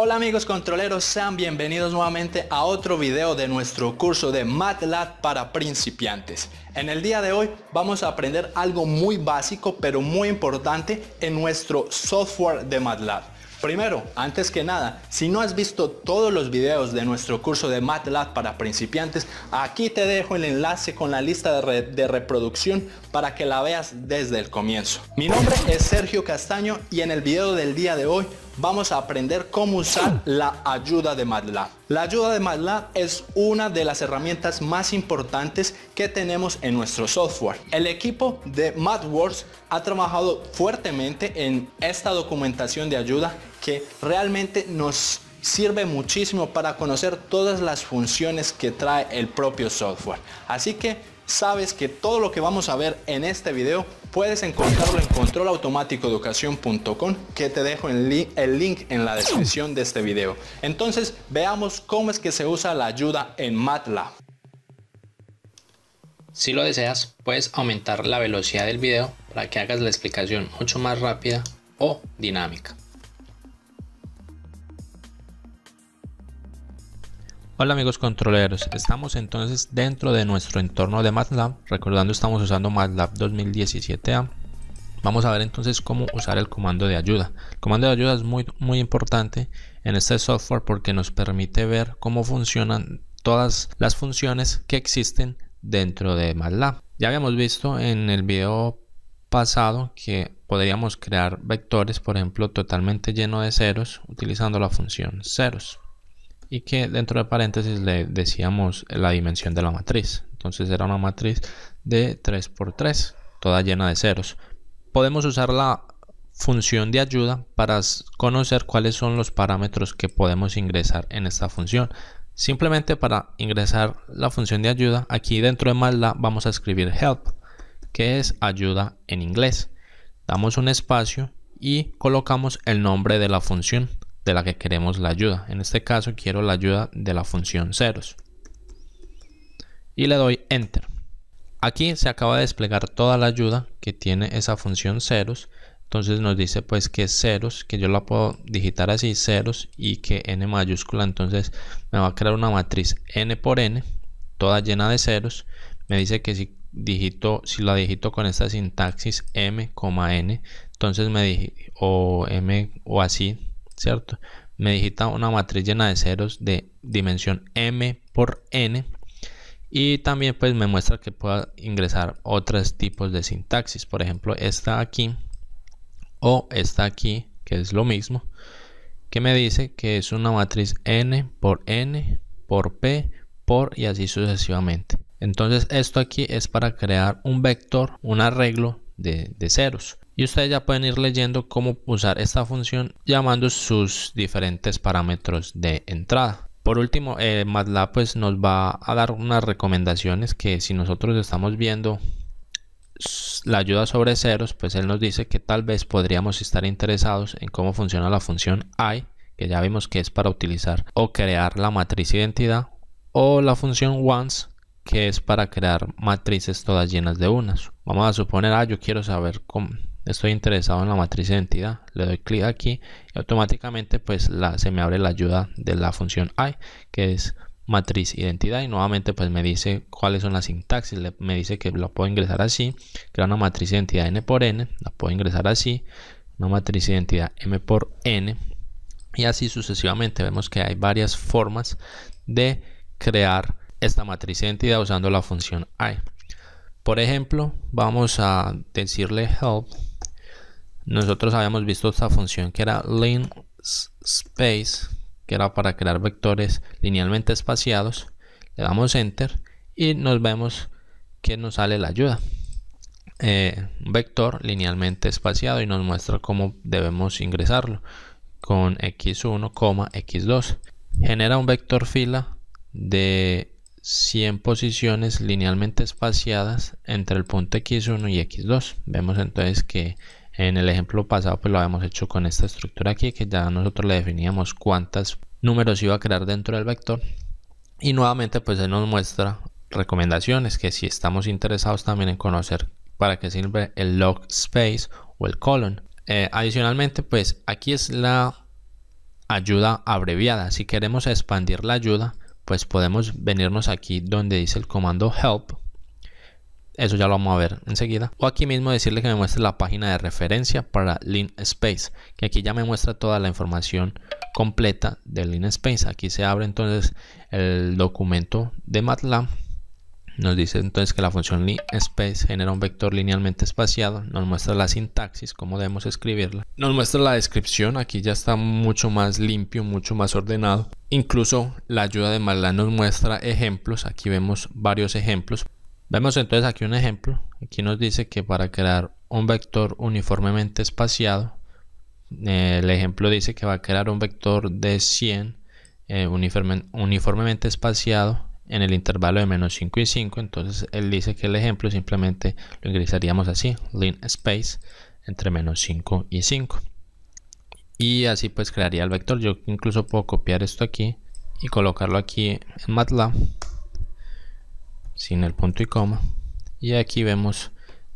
Hola amigos controleros, sean bienvenidos nuevamente a otro video de nuestro curso de MATLAB para principiantes. En el día de hoy vamos a aprender algo muy básico pero muy importante en nuestro software de MATLAB. Primero, antes que nada, si no has visto todos los videos de nuestro curso de MATLAB para principiantes, aquí te dejo el enlace con la lista de, reproducción para que la veas desde el comienzo. Mi nombre es Sergio Castaño y en el video del día de hoy vamos a aprender cómo usar la ayuda de MATLAB. La ayuda de MATLAB es una de las herramientas más importantes que tenemos en nuestro software. El equipo de MathWorks ha trabajado fuertemente en esta documentación de ayuda que realmente nos sirve muchísimo para conocer todas las funciones que trae el propio software. Así que sabes que todo lo que vamos a ver en este video puedes encontrarlo en controlautomaticoeducación.com que te dejo el el link en la descripción de este video. Entonces veamos cómo es que se usa la ayuda en MATLAB. Si lo deseas, puedes aumentar la velocidad del video para que hagas la explicación mucho más rápida o dinámica. Hola amigos controleros, estamos entonces dentro de nuestro entorno de MATLAB, recordando estamos usando MATLAB 2017A. Vamos a ver entonces cómo usar el comando de ayuda. El comando de ayuda es muy, muy importante en este software porque nos permite ver cómo funcionan todas las funciones que existen dentro de MATLAB. Ya habíamos visto en el video pasado que podríamos crear vectores, por ejemplo, totalmente lleno de ceros utilizando la función ceros y que dentro de paréntesis le decíamos la dimensión de la matriz. Entonces era una matriz de 3x3, toda llena de ceros. Podemos usar la función de ayuda para conocer cuáles son los parámetros que podemos ingresar en esta función. Simplemente para ingresar la función de ayuda, aquí dentro de MATLAB vamos a escribir help, que es ayuda en inglés. Damos un espacio y colocamos el nombre de la función de la que queremos la ayuda. En este caso quiero la ayuda de la función ceros. Y le doy enter. Aquí se acaba de desplegar toda la ayuda que tiene esa función ceros. Entonces nos dice pues que ceros, que yo la puedo digitar así, ceros y que n mayúscula. Entonces me va a crear una matriz n por n, toda llena de ceros. Me dice que si digito, si la digito con esta sintaxis m, n, entonces me o m o así, ¿cierto? Me digita una matriz llena de ceros de dimensión m por n y también pues me muestra que puedo ingresar otros tipos de sintaxis, por ejemplo esta aquí o esta aquí, que es lo mismo, que me dice que es una matriz n por n por p por y así sucesivamente. Entonces esto aquí es para crear un vector, un arreglo de, de ceros y ustedes ya pueden ir leyendo cómo usar esta función llamando sus diferentes parámetros de entrada. Por último, eh, MATLAB pues nos va a dar unas recomendaciones que si nosotros estamos viendo la ayuda sobre ceros, pues él nos dice que tal vez podríamos estar interesados en cómo funciona la función i, que ya vimos que es para utilizar o crear la matriz identidad, o la función once, que es para crear matrices todas llenas de unas. Vamos a suponer, ah, yo quiero saber cómo, estoy interesado en la matriz de identidad le doy clic aquí y automáticamente pues se me abre la ayuda de la función i que es matriz identidad y nuevamente pues me dice cuáles son las sintaxis me dice que la puedo ingresar así que una matriz de identidad n por n la puedo ingresar así una matriz de identidad m por n y así sucesivamente. Vemos que hay varias formas de crear esta matriz de identidad usando la función i. Por ejemplo vamos a decirle help nosotros habíamos visto esta función que era len space que era para crear vectores linealmente espaciados. Le damos enter y nos vemos que nos sale la ayuda. Eh, vector linealmente espaciado y nos muestra cómo debemos ingresarlo con x1, x2 genera un vector fila de 100 posiciones linealmente espaciadas entre el punto x1 y x2 vemos entonces que en el ejemplo pasado pues lo habíamos hecho con esta estructura aquí que ya nosotros le definíamos cuántos números iba a crear dentro del vector. Y nuevamente pues él nos muestra recomendaciones que si estamos interesados también en conocer para qué sirve el log space o el colon. Eh, adicionalmente pues aquí es la ayuda abreviada. Si queremos expandir la ayuda, pues podemos venirnos aquí donde dice el comando help. Eso ya lo vamos a ver enseguida. O aquí mismo decirle que me muestre la página de referencia para Space que aquí ya me muestra toda la información completa de Space Aquí se abre entonces el documento de MATLAB nos dice entonces que la función space genera un vector linealmente espaciado, nos muestra la sintaxis, cómo debemos escribirla, nos muestra la descripción, aquí ya está mucho más limpio, mucho más ordenado. Incluso la ayuda de MATLAB nos muestra ejemplos, aquí vemos varios ejemplos. Vemos entonces aquí un ejemplo, aquí nos dice que para crear un vector uniformemente espaciado, eh, el ejemplo dice que va a crear un vector de 100 eh, uniformemente espaciado en el intervalo de menos 5 y 5 entonces él dice que el ejemplo simplemente lo ingresaríamos así lin space entre menos 5 y 5 y así pues crearía el vector. Yo incluso puedo copiar esto aquí y colocarlo aquí en MATLAB sin el punto y coma. Y aquí vemos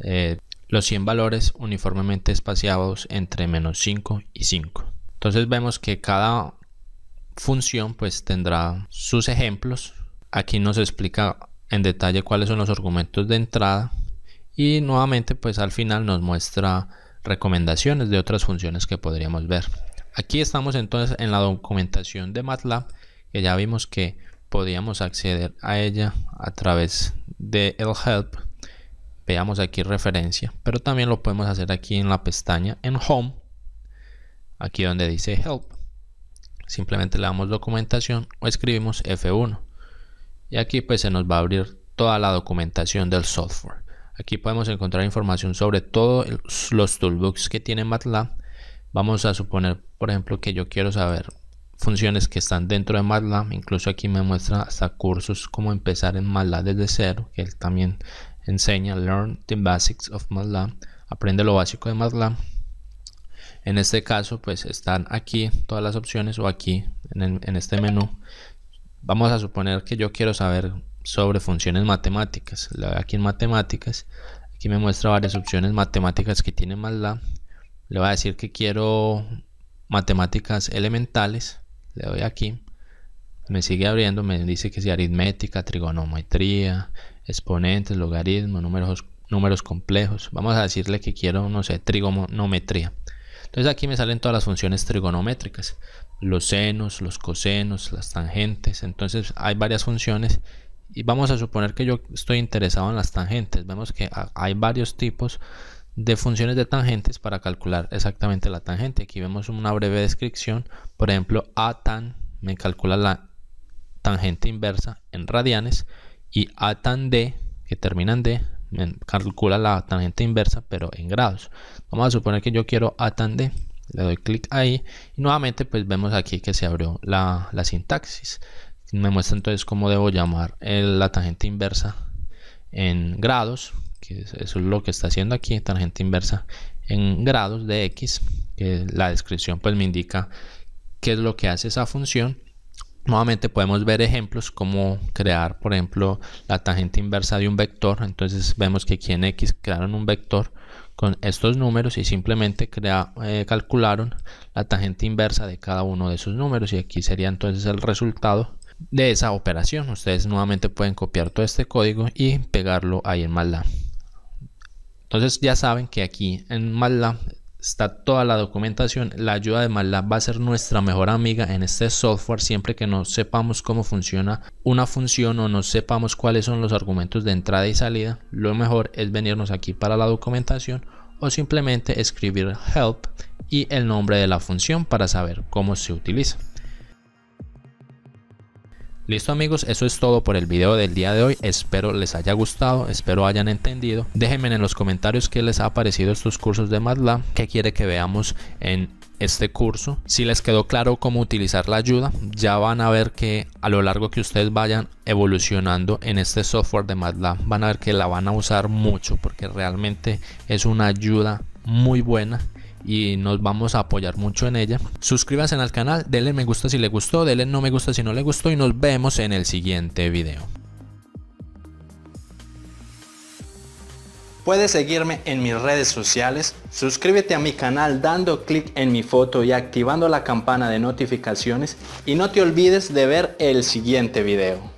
eh, los 100 valores uniformemente espaciados entre menos 5 y 5 entonces vemos que cada función pues tendrá sus ejemplos. Aquí nos explica en detalle cuáles son los argumentos de entrada. Y nuevamente pues al final nos muestra recomendaciones de otras funciones que podríamos ver. Aquí estamos entonces en la documentación de MATLAB que ya vimos que podíamos acceder a ella a través de el help. Veamos aquí referencia, pero también lo podemos hacer aquí en la pestaña en home, aquí donde dice help. Simplemente le damos documentación o escribimos F1 y aquí pues se nos va a abrir toda la documentación del software aquí podemos encontrar información sobre todos los toolbooks que tiene MATLAB vamos a suponer por ejemplo que yo quiero saber funciones que están dentro de MATLAB incluso aquí me muestra hasta cursos como empezar en MATLAB desde cero que él también enseña Learn the Basics of MATLAB aprende lo básico de MATLAB en este caso pues están aquí todas las opciones o aquí en, este menú Vamos a suponer que yo quiero saber sobre funciones matemáticas. Le doy aquí en matemáticas. Aquí me muestra varias opciones matemáticas que tiene MATLAB. Le voy a decir que quiero matemáticas elementales. Le doy aquí. Me sigue abriendo. Me dice que si aritmética, trigonometría, exponentes, logaritmos, números, números complejos. Vamos a decirle que quiero, no sé, trigonometría. Entonces aquí me salen todas las funciones trigonométricas los senos, los cosenos, las tangentes. Entonces hay varias funciones y vamos a suponer que yo estoy interesado en las tangentes. Vemos que hay varios tipos de funciones de tangentes para calcular exactamente la tangente. Aquí vemos una breve descripción. Por ejemplo, A tan me calcula la tangente inversa en radianes y A tan D, que termina en D, me calcula la tangente inversa pero en grados. Vamos a suponer que yo quiero A tan D le doy clic ahí y nuevamente pues vemos aquí que se abrió la, sintaxis me muestra entonces cómo debo llamar la tangente inversa en grados eso es lo que está haciendo aquí tangente inversa en grados de x que la descripción pues me indica qué es lo que hace esa función nuevamente podemos ver ejemplos como crear por ejemplo la tangente inversa de un vector entonces vemos que aquí en x crearon un vector con estos números y simplemente eh, calcularon la tangente inversa de cada uno de esos números y aquí sería entonces el resultado de esa operación. Ustedes nuevamente pueden copiar todo este código y pegarlo ahí en MATLAB. Entonces ya saben que aquí en MATLAB está toda la documentación. La ayuda de MATLAB va a ser nuestra mejor amiga en este software siempre que no sepamos cómo funciona una función o no sepamos cuáles son los argumentos de entrada y salida. Lo mejor es venirnos aquí para la documentación o simplemente escribir help y el nombre de la función para saber cómo se utiliza. Listo amigos, eso es todo por el video del día de hoy. Espero les haya gustado, espero hayan entendido. Déjenme en los comentarios qué les ha parecido estos cursos de MATLAB, qué quiere que veamos en este curso. Si les quedó claro cómo utilizar la ayuda, ya van a ver que a lo largo que ustedes vayan evolucionando en este software de MATLAB, van a ver que la van a usar mucho porque realmente es una ayuda muy buena y nos vamos a apoyar mucho en ella. Suscríbanse al canal, denle me gusta si le gustó, denle no me gusta si no le gustó y nos vemos en el siguiente video. Puedes seguirme en mis redes sociales, suscríbete a mi canal dando clic en mi foto y activando la campana de notificaciones y no te olvides de ver el siguiente video.